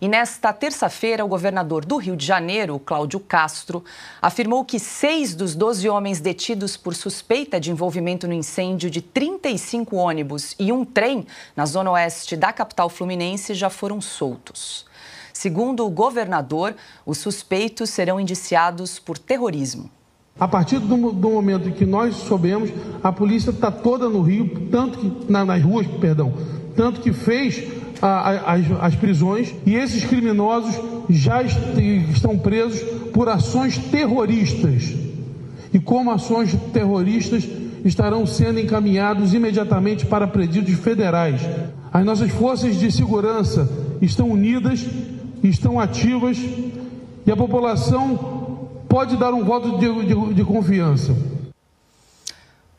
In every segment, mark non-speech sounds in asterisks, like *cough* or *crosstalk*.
E nesta terça-feira, o governador do Rio de Janeiro, Cláudio Castro, afirmou que seis dos 12 homens detidos por suspeita de envolvimento no incêndio de 35 ônibus e um trem na zona oeste da capital fluminense já foram soltos. Segundo o governador, os suspeitos serão indiciados por terrorismo. A partir do, do, momento em que nós soubemos, a polícia está toda no Rio, tanto que na, nas ruas, perdão, tanto que fez a, a, as, as prisões e esses criminosos já est estão presos por ações terroristas. E como ações terroristas estarão sendo encaminhados imediatamente para presídios federais. As nossas forças de segurança estão unidas, estão ativas e a população pode dar um voto de, de, de confiança.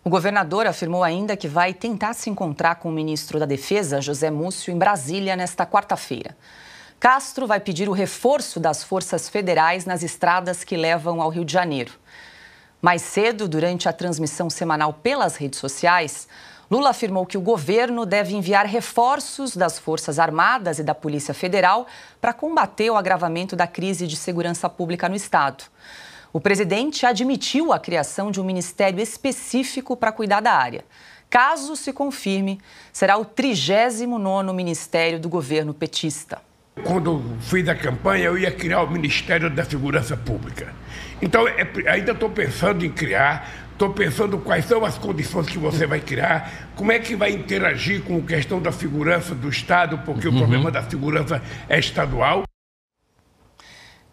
O governador afirmou ainda que vai tentar se encontrar com o ministro da Defesa, José Múcio, em Brasília nesta quarta-feira. Castro vai pedir o reforço das forças federais nas estradas que levam ao Rio de Janeiro. Mais cedo, durante a transmissão semanal pelas redes sociais, Lula afirmou que o governo deve enviar reforços das Forças Armadas e da Polícia Federal para combater o agravamento da crise de segurança pública no Estado. O presidente admitiu a criação de um ministério específico para cuidar da área. Caso se confirme, será o 39º ministério do governo petista. Quando fiz a campanha, eu ia criar o Ministério da Segurança Pública. Então, é, ainda estou pensando em criar, estou pensando quais são as condições que você vai criar, como é que vai interagir com a questão da segurança do Estado, porque uhum. o problema da segurança é estadual.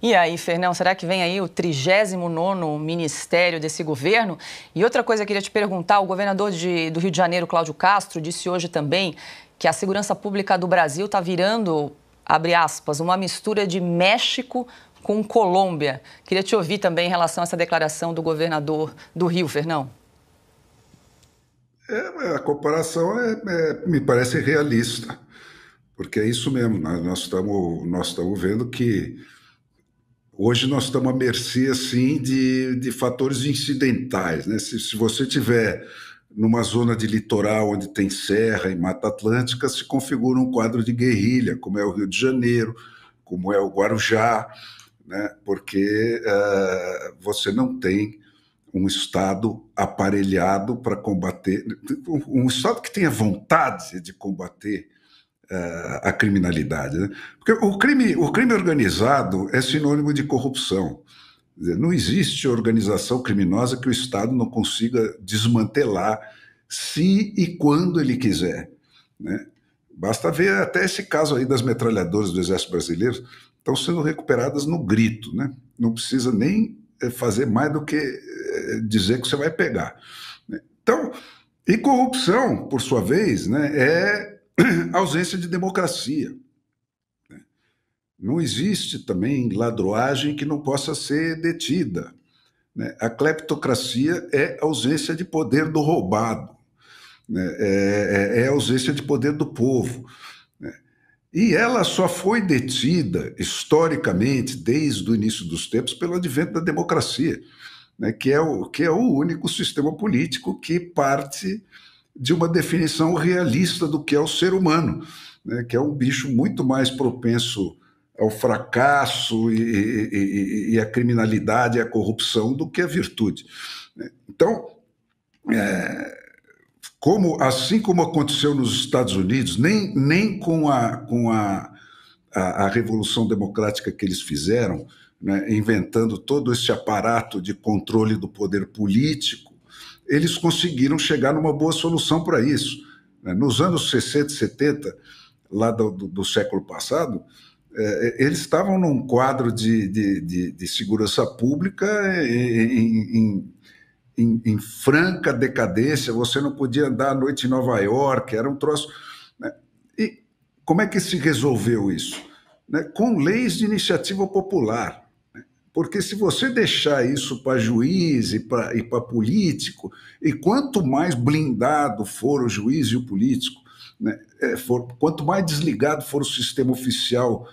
E aí, Fernão, será que vem aí o 39º ministério desse governo? E outra coisa que eu queria te perguntar, o governador de, do Rio de Janeiro, Cláudio Castro, disse hoje também que a segurança pública do Brasil está virando, abre aspas, uma mistura de México com Colômbia. Queria te ouvir também em relação a essa declaração do governador do Rio, Fernão. É, a comparação é, é, me parece realista, porque é isso mesmo. Nós estamos nós estamos vendo que Hoje nós estamos à mercê assim, de, de fatores incidentais. Né? Se, se você tiver numa zona de litoral onde tem serra e mata atlântica, se configura um quadro de guerrilha, como é o Rio de Janeiro, como é o Guarujá, né? porque uh, você não tem um Estado aparelhado para combater, um Estado que tenha vontade de combater a criminalidade. Né? Porque o crime, o crime organizado é sinônimo de corrupção. Não existe organização criminosa que o Estado não consiga desmantelar se e quando ele quiser. Né? Basta ver até esse caso aí das metralhadoras do Exército Brasileiro, estão sendo recuperadas no grito, né? não precisa nem eh, fazer mais do que eh, dizer que você vai pegar. Né? Então, e corrupção, por sua vez, né, é *clears throat* ausência de democracia. Né? Não existe também ladroagem que não possa ser detida. Né? A cleptocracia é ausência de poder do roubado, né? é, é, é ausência de poder do povo. E ela só foi detida historicamente, desde o início dos tempos, pelo advento da democracia, que, é o, que é o único sistema político que parte de uma definição realista do que é o ser humano, né, que é um bicho muito mais propenso ao fracasso e, e, e, a criminalidade e a corrupção do que a virtude. Né. Então, é, como assim como aconteceu nos Estados Unidos, nem, nem com, a, com a, a, a revolução democrática que eles fizeram, né, inventando todo esse aparato de controle do poder político, eles conseguiram chegar numa boa solução para isso. Né? Nos anos 60 e 70, lá do, do, do século passado, é, eles estavam num quadro de, de, de, de segurança pública em, em, em, em, franca decadência, você não podia andar à noite em Nova York, era um troço. Né? E como é que se resolveu isso? Né? Com leis de iniciativa popular. Porque se você deixar isso para juiz e para político, e quanto mais blindado for o juiz e o político, né, é, for, quanto mais desligado for o sistema oficial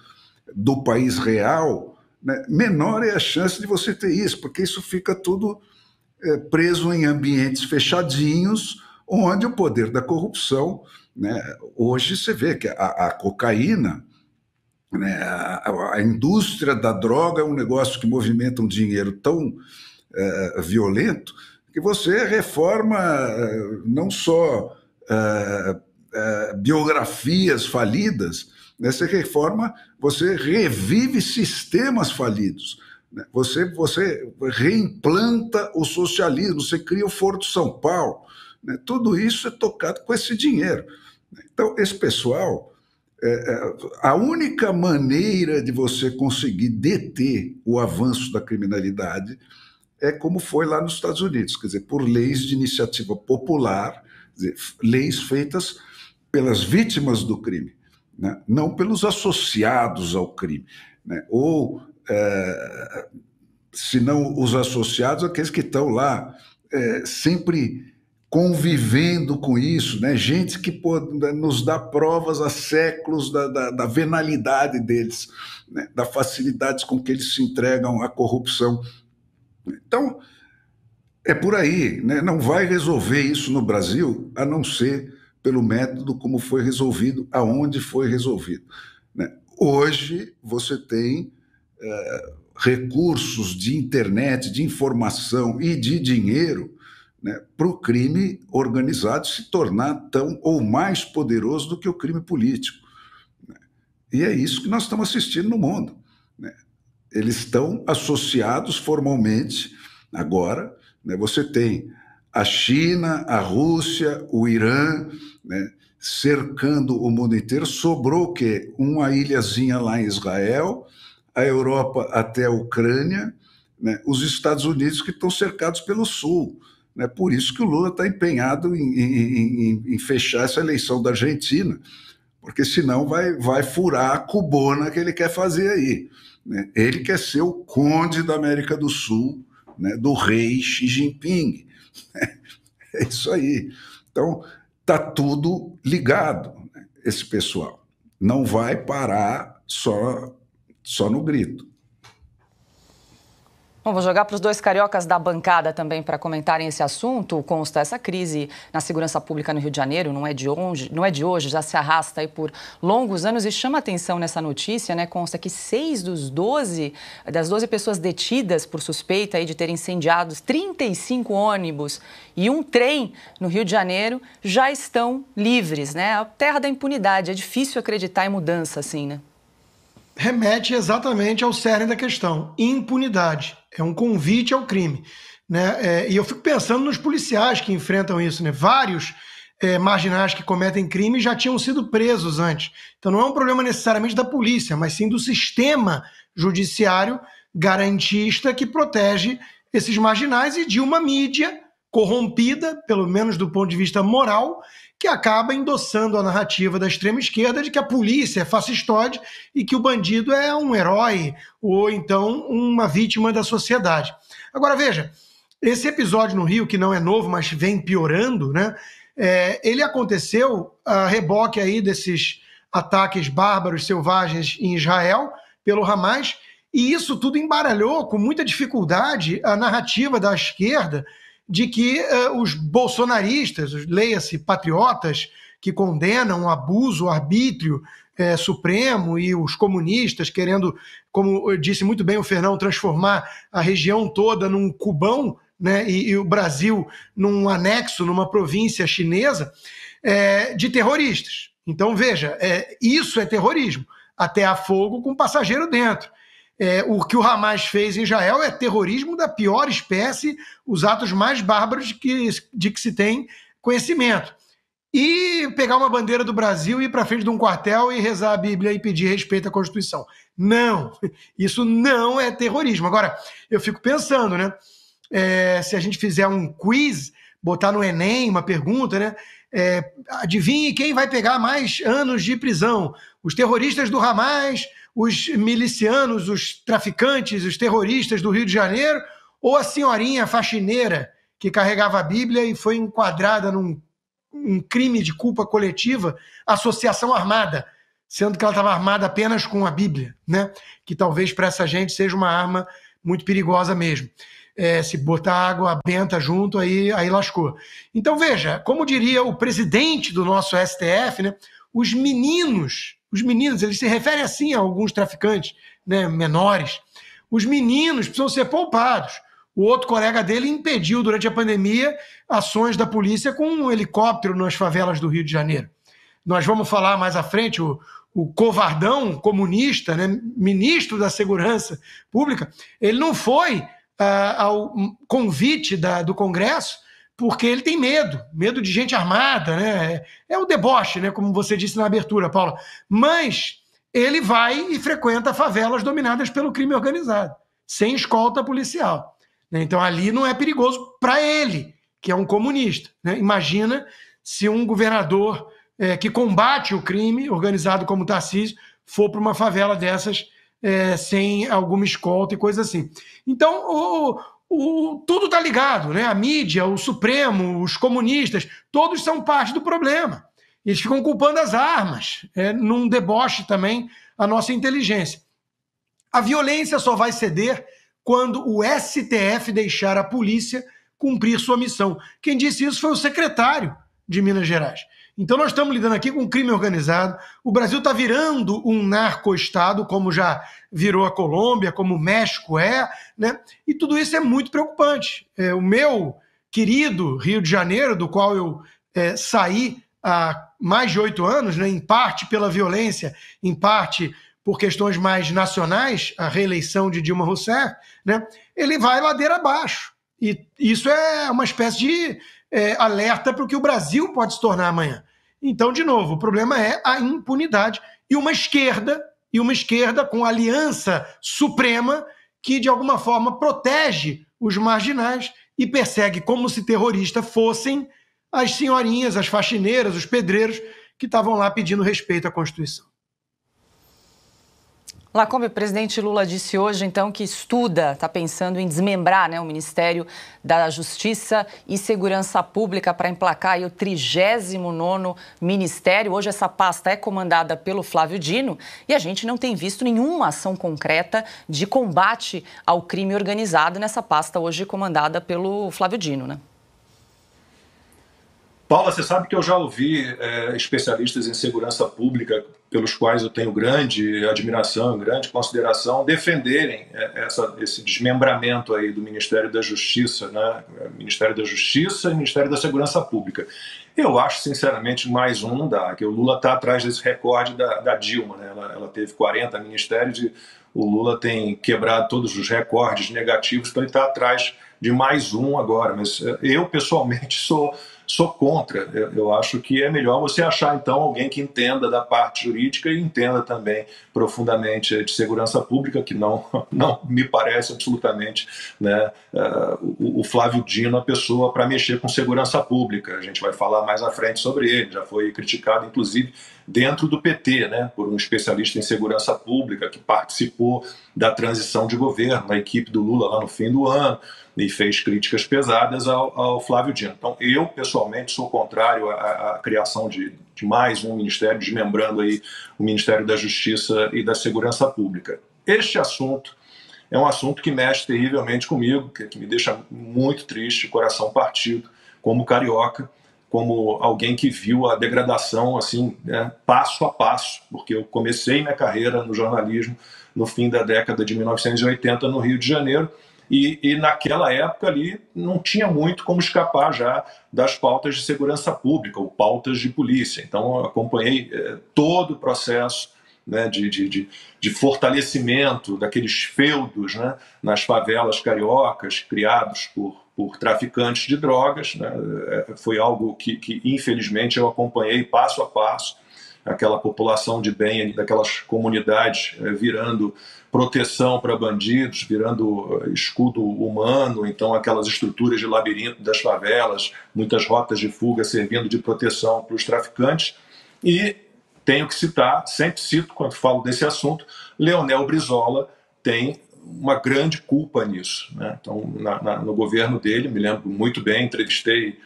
do país real, né, menor é a chance de você ter isso, porque isso fica tudo é, preso em ambientes fechadinhos, onde o poder da corrupção. Né, hoje você vê que a, a cocaína a, a, indústria da droga é um negócio que movimenta um dinheiro tão é, violento que você reforma é, não só é, é, biografias falidas, né, você reforma, você revive sistemas falidos. Né, você, você reimplanta o socialismo, você cria o Foro de São Paulo. Né, tudo isso é tocado com esse dinheiro. Então, esse pessoal é, é, a única maneira de você conseguir deter o avanço da criminalidade é como foi lá nos Estados Unidos, quer dizer, por leis de iniciativa popular, dizer, leis feitas pelas vítimas do crime, né? não pelos associados ao crime, né? ou é, se não os associados, aqueles que estão lá é, sempre convivendo com isso, né? gente que pô, nos dá provas há séculos da, da, da venalidade deles, né? da facilidade com que eles se entregam à corrupção. Então, é por aí, né? não vai resolver isso no Brasil a não ser pelo método como foi resolvido, aonde foi resolvido. Né? Hoje você tem é, recursos de internet, de informação e de dinheiro né, para o crime organizado se tornar tão ou mais poderoso do que o crime político. Né? E é isso que nós estamos assistindo no mundo. Né? Eles estão associados formalmente agora. Né? Você tem a China, a Rússia, o Irã, né, cercando o mundo inteiro. Sobrou o quê? Uma ilhazinha lá em Israel, a Europa até a Ucrânia, né, os Estados Unidos que estão cercados pelo sul. Né? Por isso que o Lula está empenhado em, em, em, em, fechar essa eleição da Argentina, porque senão vai, vai furar a cubona que ele quer fazer aí. Né? Ele quer ser o conde da América do Sul, né? do rei Xi Jinping. *laughs* É isso aí. Então, tá tudo ligado, né? esse pessoal. Não vai parar só, só no grito. Bom, vou jogar para os dois cariocas da bancada também para comentarem esse assunto. Consta essa crise na segurança pública no Rio de Janeiro, não é de hoje, não é de hoje já se arrasta aí por longos anos e chama atenção nessa notícia, né? Consta que seis dos 12, das 12 pessoas detidas por suspeita aí de ter incendiado 35 ônibus e um trem no Rio de Janeiro já estão livres, né? A terra da impunidade. É difícil acreditar em mudança assim, né? Remete exatamente ao cerne da questão: impunidade. É um convite ao crime. Né? É, e eu fico pensando nos policiais que enfrentam isso. Né? Vários é, marginais que cometem crime já tinham sido presos antes. Então não é um problema necessariamente da polícia, mas sim do sistema judiciário garantista que protege esses marginais e de uma mídia corrompida, pelo menos do ponto de vista moral, que acaba endossando a narrativa da extrema esquerda de que a polícia é fascistoide e que o bandido é um herói ou então uma vítima da sociedade. Agora veja, esse episódio no Rio, que não é novo, mas vem piorando, né? É, ele aconteceu a reboque aí desses ataques bárbaros, selvagens em Israel pelo Hamas, e isso tudo embaralhou com muita dificuldade a narrativa da esquerda de que uh, os bolsonaristas, leia-se patriotas, que condenam o abuso, o arbítrio é, supremo e os comunistas querendo, como disse muito bem o Fernão, transformar a região toda num cubão né, e, e o Brasil num anexo, numa província chinesa, é, de terroristas. Então, veja, isso é terrorismo. Até a fogo com passageiro dentro. É, o que o Hamas fez em Israel é terrorismo da pior espécie, os atos mais bárbaros de que, de que se tem conhecimento. E pegar uma bandeira do Brasil e ir para frente de um quartel e rezar a Bíblia e pedir respeito à Constituição. Não, *laughs* isso não é terrorismo. Agora, eu fico pensando, né? É, se a gente fizer um quiz, botar no Enem uma pergunta, né? É, adivinhe quem vai pegar mais anos de prisão: os terroristas do Hamas os milicianos, os traficantes, os terroristas do Rio de Janeiro, ou a senhorinha faxineira que carregava a Bíblia e foi enquadrada num um crime de culpa coletiva, associação armada, sendo que ela estava armada apenas com a Bíblia, né? Que talvez para essa gente seja uma arma muito perigosa mesmo. É, se botar água benta junto, aí, aí lascou. Então veja, como diria o presidente do nosso STF, né? Os meninos Os meninos, eles se referem assim a alguns traficantes né, menores. Os meninos precisam ser poupados. O outro colega dele impediu, durante a pandemia, ações da polícia com um helicóptero nas favelas do Rio de Janeiro. Nós vamos falar mais à frente, o, o covardão comunista, né, ministro da Segurança Pública, ele não foi ah, ao convite da, do Congresso porque ele tem medo, medo de gente armada, né? É, é o deboche, né? Como você disse na abertura, Paula. Mas ele vai e frequenta favelas dominadas pelo crime organizado, sem escolta policial. Né? Então ali não é perigoso para ele, que é um comunista. Né? Imagina se um governador é, que combate o crime organizado como Tarcísio for para uma favela dessas é, sem alguma escolta e coisa assim. Então, o, o, tudo está ligado, né? A mídia, o Supremo, os comunistas, todos são parte do problema. Eles ficam culpando as armas, é, num deboche também a nossa inteligência. A violência só vai ceder quando o STF deixar a polícia cumprir sua missão. Quem disse isso foi o secretário de Minas Gerais. Então nós estamos lidando aqui com crime organizado. O Brasil está virando um narco-estado, como já virou a Colômbia, como o México é, né? E tudo isso é muito preocupante. É, o meu querido Rio de Janeiro, do qual eu é, saí há mais de oito anos, né? em parte pela violência, em parte por questões mais nacionais, a reeleição de Dilma Rousseff, né? ele vai ladeira abaixo. E isso é uma espécie de é, alerta para o que o Brasil pode se tornar amanhã. Então, de novo, o problema é a impunidade e uma esquerda, e uma esquerda com aliança suprema que, de alguma forma, protege os marginais e persegue como se terroristas fossem as senhorinhas, as faxineiras, os pedreiros que estavam lá pedindo respeito à Constituição. Lacombe, o presidente Lula disse hoje, então, que estuda, está pensando em desmembrar né, o Ministério da Justiça e Segurança Pública para emplacar aí, o 39 Ministério. Hoje essa pasta é comandada pelo Flávio Dino e a gente não tem visto nenhuma ação concreta de combate ao crime organizado nessa pasta hoje comandada pelo Flávio Dino, né? Paula, você sabe que eu já ouvi é, especialistas em segurança pública, pelos quais eu tenho grande admiração, grande consideração, defenderem é, essa, esse desmembramento aí do Ministério da Justiça, né? Ministério da Justiça e Ministério da Segurança Pública. Eu acho, sinceramente, mais um não dá, que o Lula está atrás desse recorde da, da Dilma, né? ela, ela teve 40 ministérios e o Lula tem quebrado todos os recordes negativos, então ele está atrás de mais um agora. Mas é, eu, pessoalmente, *laughs* sou sou contra. Eu, eu, acho que é melhor você achar, então, alguém que entenda da parte jurídica e entenda também profundamente de segurança pública, que não, *laughs* não me parece absolutamente né, uh, o, o, Flávio Dino a pessoa para mexer com segurança pública. A gente vai falar mais à frente sobre ele, já foi criticado, inclusive, dentro do PT, né, por um especialista em segurança pública que participou da transição de governo, na equipe do Lula lá no fim do ano e fez críticas pesadas ao, ao Flávio Dino. Então, eu, pessoalmente, sou contrário à, à criação de, de, mais um ministério, desmembrando aí o Ministério da Justiça e da Segurança Pública. Este assunto é um assunto que mexe terrivelmente comigo, que, que me deixa muito triste, coração partido, como carioca, como alguém que viu a degradação assim né, passo a passo, porque eu comecei minha carreira no jornalismo no fim da década de 1980 no Rio de Janeiro e, e, naquela época ali não tinha muito como escapar já das pautas de segurança pública ou pautas de polícia. Então acompanhei eh, todo o processo né, de, de, de, de, fortalecimento daqueles feudos né, nas favelas cariocas criados por, por traficantes de drogas. Né, eh, foi algo que, que, infelizmente, eu acompanhei passo a passo aquela população de bem, daquelas comunidades eh, virando proteção para bandidos, virando eh, escudo humano, então aquelas estruturas de labirinto das favelas, muitas rotas de fuga servindo de proteção para os traficantes. E tenho que citar, sempre cito quando falo desse assunto, Leonel Brizola tem uma grande culpa nisso. Né? Então, na, na, no governo dele, me lembro muito bem, entrevistei é,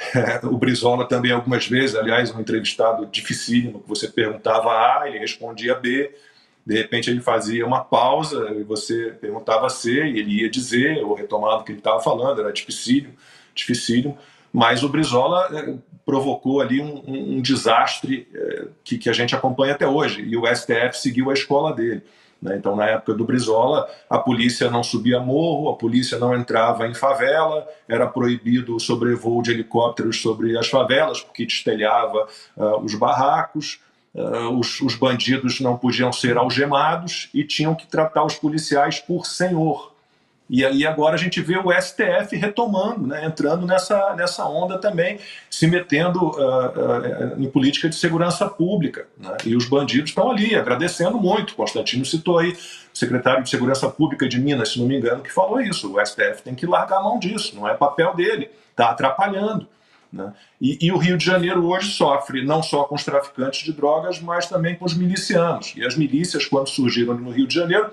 *laughs* o Brizola também algumas vezes, aliás, um entrevistado dificílimo, que você perguntava A, ele respondia B, de repente ele fazia uma pausa e você perguntava C e ele ia dizer ou retomava o que ele estava falando, era dificílimo, dificílimo. Mas o Brizola é, provocou ali um, um, um desastre é, que, que a gente acompanha até hoje, e o STF seguiu a escola dele. Né? Então, na época do Brizola, a polícia não subia morro, a polícia não entrava em favela, era proibido o sobrevoo de helicópteros sobre as favelas, porque destelhava uh, os barracos. Uh, os, os, bandidos não podiam ser algemados e tinham que tratar os policiais por senhor. E aí agora a gente vê o STF retomando, né, entrando nessa, nessa onda também, se metendo uh, uh, em política de segurança pública. Né, e os bandidos estão ali, agradecendo muito. Constantino citou aí o secretário de Segurança Pública de Minas, se não me engano, que falou isso. O STF tem que largar a mão disso, não é papel dele, está atrapalhando. Né? E, e, o Rio de Janeiro hoje sofre não só com os traficantes de drogas, mas também com os milicianos. E as milícias, quando surgiram no Rio de Janeiro,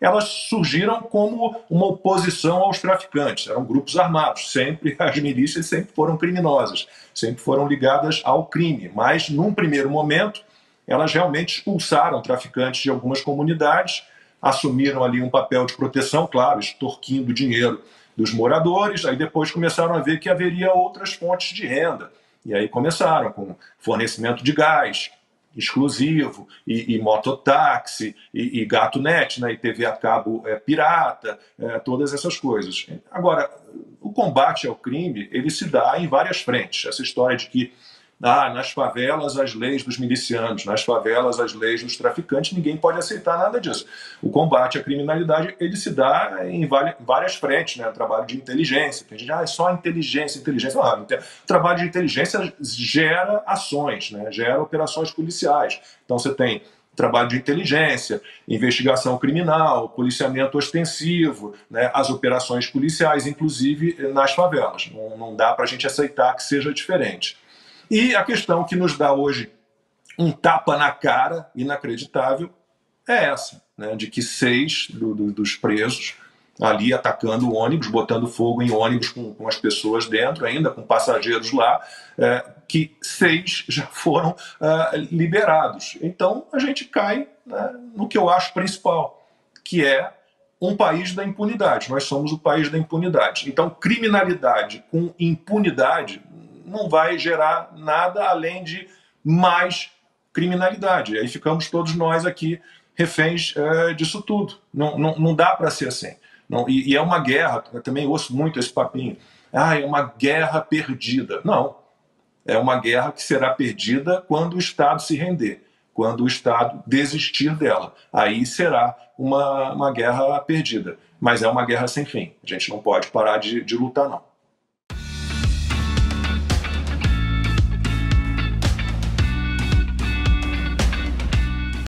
elas surgiram como uma oposição aos traficantes. Eram grupos armados, sempre as milícias sempre foram criminosas, sempre foram ligadas ao crime. Mas num primeiro momento, elas realmente expulsaram traficantes de algumas comunidades, assumiram ali um papel de proteção, claro, extorquindo dinheiro dos moradores. Aí depois começaram a ver que haveria outras fontes de renda. E aí começaram com fornecimento de gás, exclusivo, e, e mototáxi, e, e gato net, né, e TV a cabo é, pirata, é, todas essas coisas. Agora, o combate ao crime, ele se dá em várias frentes. Essa história de que ah, nas favelas as leis dos milicianos, nas favelas as leis dos traficantes, ninguém pode aceitar nada disso. O combate à criminalidade ele se dá em várias frentes, né? Trabalho de inteligência. Tem gente, ah, é só inteligência, inteligência. Não, o trabalho de inteligência gera ações, né? Gera operações policiais. Então você tem trabalho de inteligência, investigação criminal, policiamento ostensivo, né, as operações policiais, inclusive nas favelas. Não, não dá para a gente aceitar que seja diferente. E a questão que nos dá hoje um tapa na cara inacreditável é essa, né, de que seis do, do, dos presos ali atacando ônibus, botando fogo em ônibus com, com as pessoas dentro, ainda com passageiros lá, é, que seis já foram é, liberados. Então a gente cai né, no que eu acho principal, que é um país da impunidade. Nós somos o país da impunidade. Então, criminalidade com impunidade não vai gerar nada além de mais criminalidade. Aí ficamos todos nós aqui reféns é, disso tudo. Não, não, não dá para ser assim. Não, e, e, é uma guerra, eu também ouço muito esse papinho. Ah, é uma guerra perdida. Não. É uma guerra que será perdida quando o Estado se render, quando o Estado desistir dela. Aí será uma, uma guerra perdida. Mas é uma guerra sem fim. A gente não pode parar de, de lutar, não.